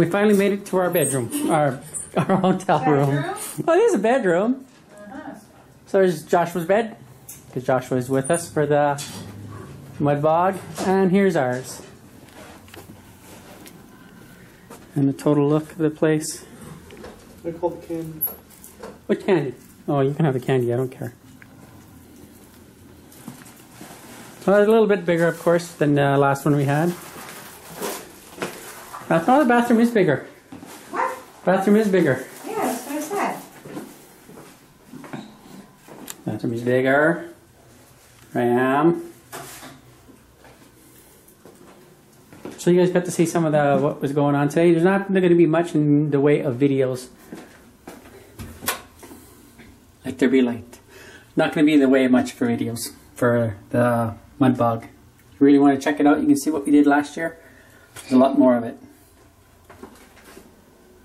we finally made it to our bedroom, our our hotel room. Oh, it is a bedroom. Uh-huh. So there's Joshua's bed, because Joshua is with us for the mud bog, and here's ours. And the total look of the place. They call the candy. What candy? Oh, you can have the candy. I don't care. Well, a little bit bigger, of course, than the last one we had. I thought the bathroom is bigger. What? Bathroom is bigger. Yeah, that's what I said. Bathroom is bigger. I am. So you guys got to see some of the what was going on today. There's not going to be much in the way of videos. Like there be light. Not going to be in the way of much for videos for the mud bog. If you really want to check it out, you can see what we did last year. There's a lot more of it.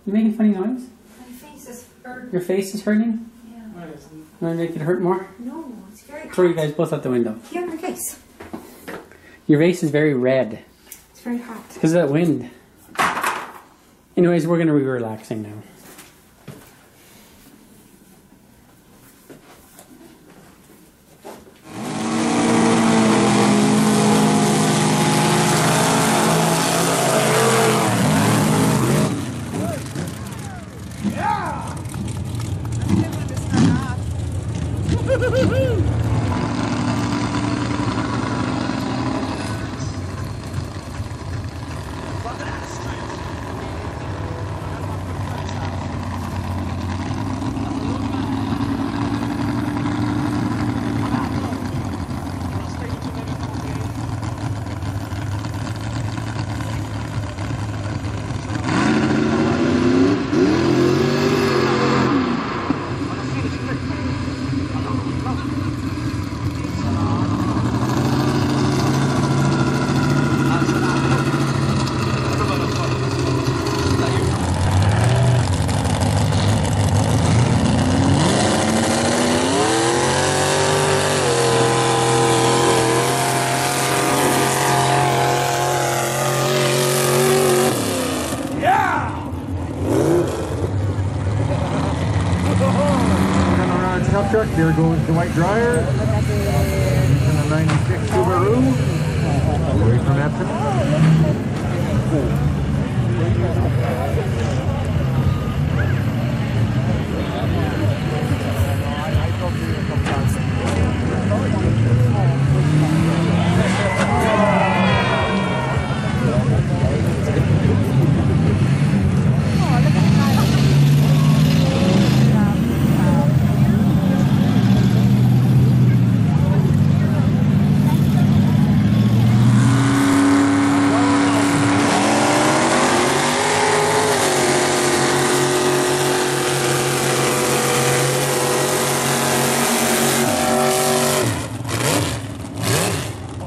You making funny noise? My face is hurting. Your face is hurting? Yeah. Want to make it hurt more? No, it's very Throw you guys both out the window. Here my face. Your face is very red It's very hot. because of that wind. Anyways, we're going to be relaxing now. Uhul. there goes the white dryer. Using a 96 Subaru. Away from Edson.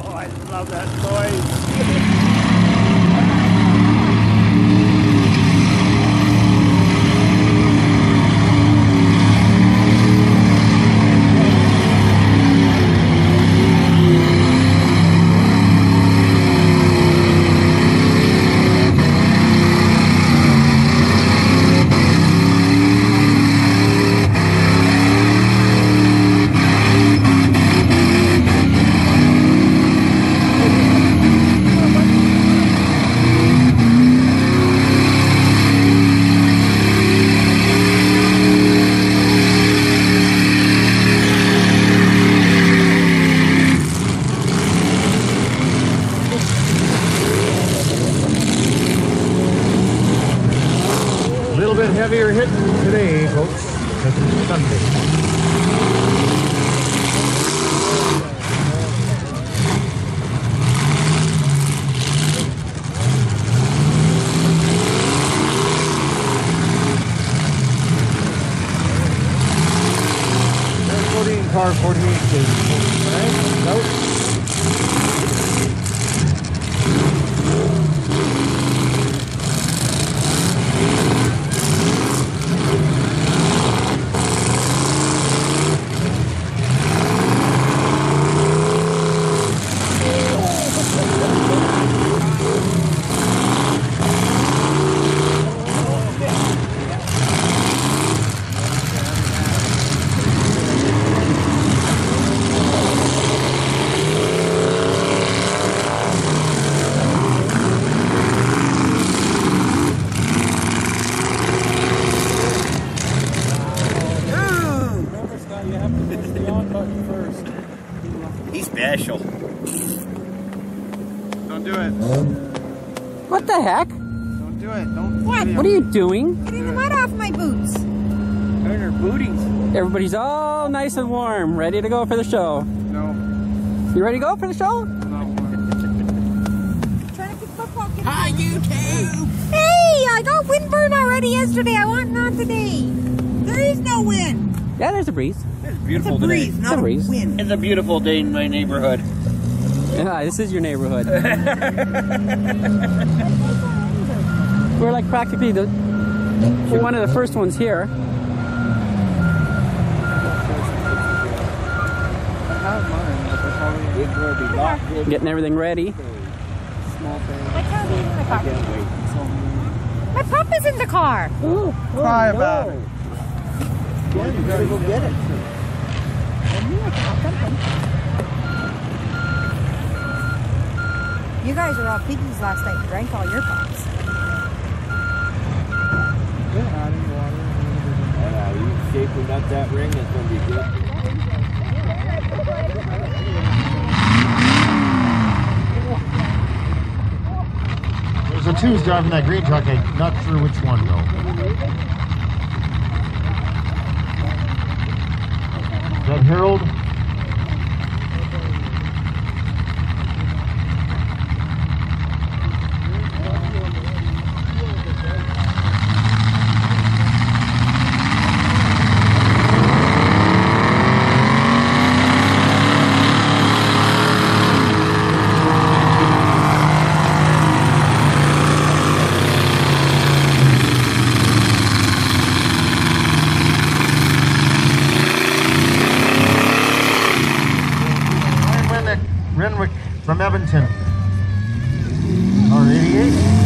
Oh, I love that noise. A little bit heavier hitting today, folks, because it's Sunday. Special. Don't do it. What the heck? Don't do it. Don't. What? What are you doing? Getting the mud off my boots. Turn her booties. Everybody's all nice and warm, ready to go for the show. No. You ready to go for the show? Not one. Trying to pick my pocket. Hi, YouTube. Hey, I got windburn already yesterday. I want none today. There is no wind. Yeah, there's a breeze. It's It's a breeze, today. not a a breeze. wind. It's a beautiful day in my neighborhood. Yeah, this is your neighborhood. We're like practically the we're one of the first ones here. I have mine, but they're probably It's going to be locked in. Getting everything ready. My pup is in the car. Can't wait. My pup is in the car. Cry about oh, it. Yeah, you gotta go get it. You guys are all piggies last night. You drank all your pups. They're adding water. Yeah, you shaping up that ring, it's going to be good. There's a two's driving that green truck. I'm not sure which one though. That Harold? R88.